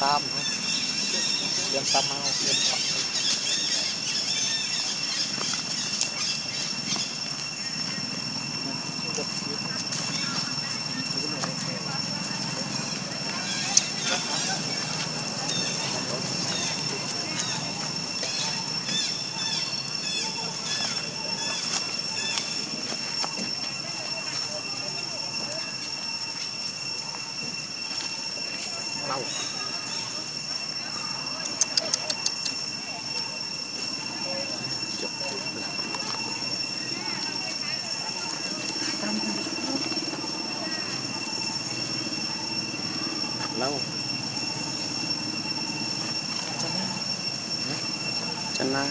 tam nữa đem tam mau đem tam lâu chân na chân na.